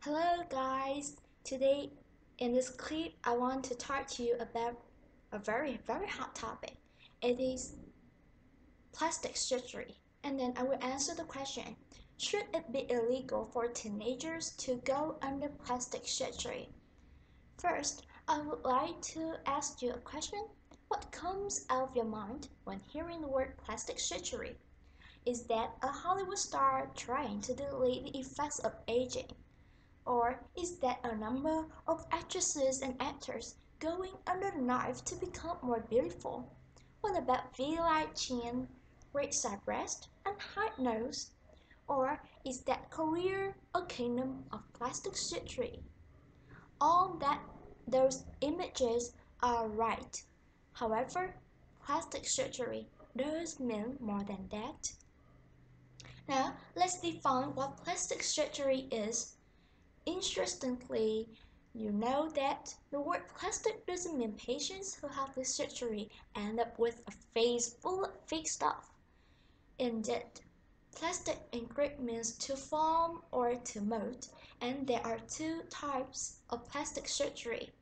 Hello guys! Today in this clip I want to talk to you about a very very hot topic. It is plastic surgery and then I will answer the question Should it be illegal for teenagers to go under plastic surgery? First, I would like to ask you a question. What comes out of your mind when hearing the word plastic surgery? Is that a Hollywood star trying to delete the effects of aging? Or is that a number of actresses and actors going under the knife to become more beautiful? What about V-line chin, great side breast, and high nose? Or is that Korea a kingdom of plastic surgery? All that those images are right. However, plastic surgery does mean more than that. Now, let's define what plastic surgery is Interestingly, you know that the word plastic doesn't mean patients who have this surgery end up with a face full of fake stuff. Indeed, plastic in Greek means to form or to mold, and there are two types of plastic surgery.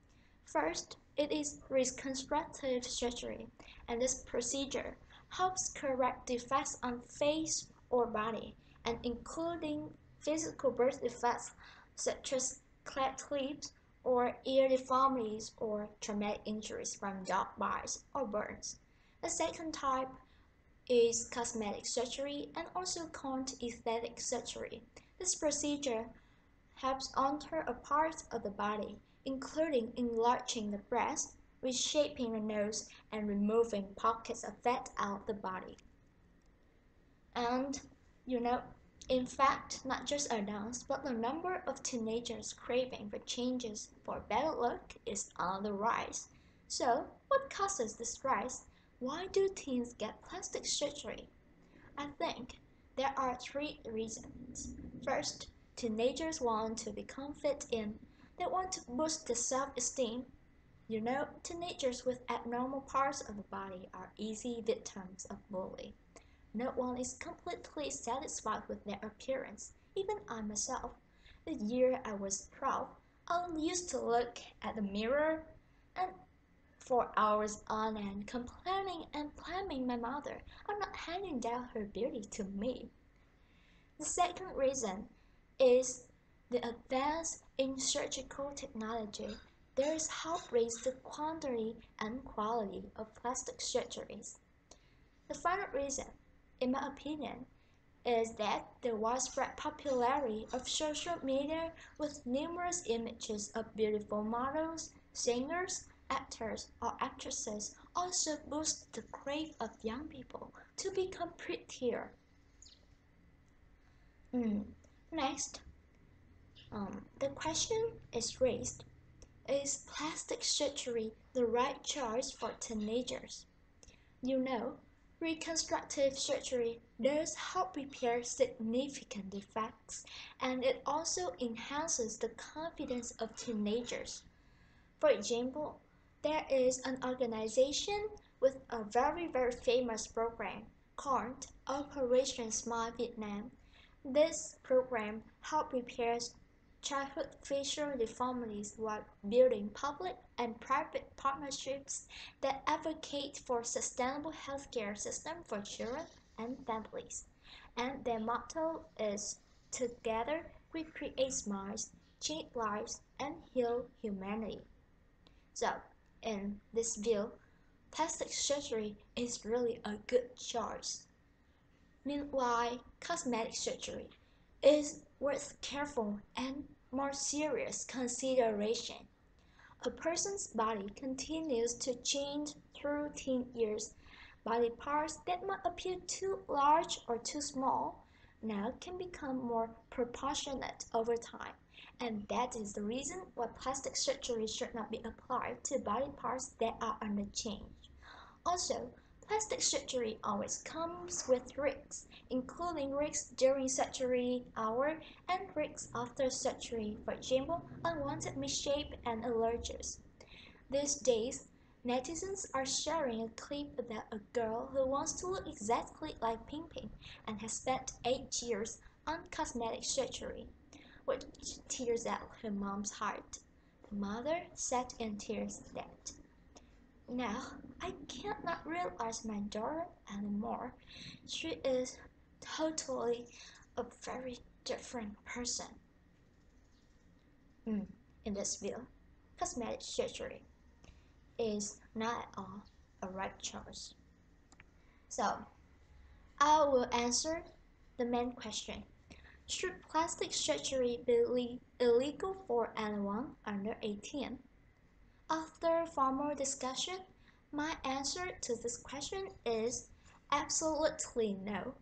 First, it is reconstructive surgery, and this procedure helps correct defects on face or body, and including physical birth defects such as cleft lips or ear deformities or traumatic injuries from dog bites or burns. The second type is cosmetic surgery and also called aesthetic surgery. This procedure helps alter a part of the body, including enlarging the breast, reshaping the nose, and removing pockets of fat out of the body. And you know, in fact, not just adults, but the number of teenagers craving for changes for better look is on the rise. So, what causes this rise? Why do teens get plastic surgery? I think there are three reasons. First, teenagers want to become fit in. They want to boost their self-esteem. You know, teenagers with abnormal parts of the body are easy victims of bullying. No one is completely satisfied with their appearance, even I myself. The year I was 12, I used to look at the mirror and for hours on end complaining and blaming my mother on not handing down her beauty to me. The second reason is the advance in surgical technology. There is help raise the quantity and quality of plastic surgeries. The final reason in my opinion, is that the widespread popularity of social media with numerous images of beautiful models, singers, actors, or actresses also boosts the crave of young people to become prettier. Mm. Next, um, the question is raised Is plastic surgery the right choice for teenagers? You know, Reconstructive surgery does help repair significant defects and it also enhances the confidence of teenagers. For example, there is an organization with a very very famous program called Operation Smile Vietnam. This program helps repair childhood facial deformities while building public and private partnerships that advocate for sustainable healthcare system for children and families. And their motto is Together we create smiles, change lives, and heal humanity. So, in this view, plastic surgery is really a good choice. Meanwhile, cosmetic surgery is worth careful and more serious consideration. A person's body continues to change through teen years. Body parts that might appear too large or too small now can become more proportionate over time. And that is the reason why plastic surgery should not be applied to body parts that are under change. Also, Plastic surgery always comes with risks, including risks during surgery hour and risks after surgery, for example, unwanted misshape and allergies. These days, netizens are sharing a clip about a girl who wants to look exactly like Ping Ping and has spent 8 years on cosmetic surgery. which tears at her mom's heart. The mother sat in tears that. Now I cannot realize my daughter anymore. She is totally a very different person. Mm, in this view, cosmetic surgery is not at all a right choice. So, I will answer the main question. Should plastic surgery be illegal for anyone under 18? After formal discussion, my answer to this question is absolutely no.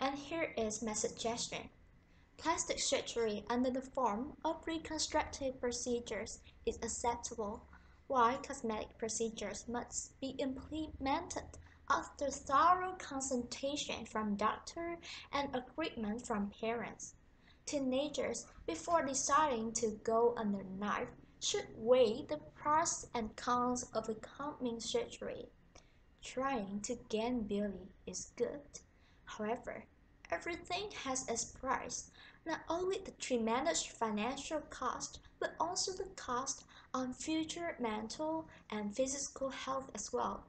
And here is my suggestion. Plastic surgery under the form of reconstructive procedures is acceptable, while cosmetic procedures must be implemented after thorough consultation from doctor and agreement from parents. Teenagers, before deciding to go under knife, should weigh the pros and cons of the coming surgery. Trying to gain beauty is good. However, everything has its price, not only the tremendous financial cost, but also the cost on future mental and physical health as well.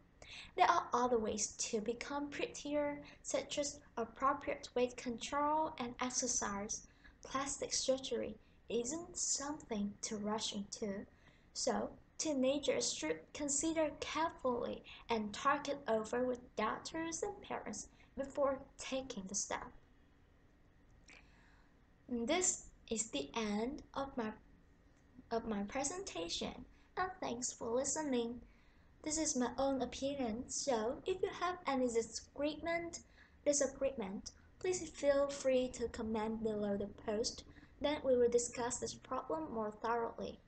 There are other ways to become prettier, such as appropriate weight control and exercise. Plastic surgery isn't something to rush into, so teenagers should consider carefully and talk it over with doctors and parents before taking the step. This is the end of my of my presentation and thanks for listening. This is my own opinion, so if you have any disagreement, disagreement, please feel free to comment below the post. Then we will discuss this problem more thoroughly.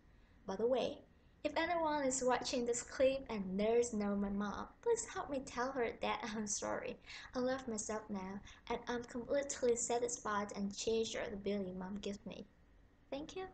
By the way, if anyone is watching this clip and there's no my mom, please help me tell her that I'm sorry. I love myself now, and I'm completely satisfied and treasure the beauty mom gives me. Thank you.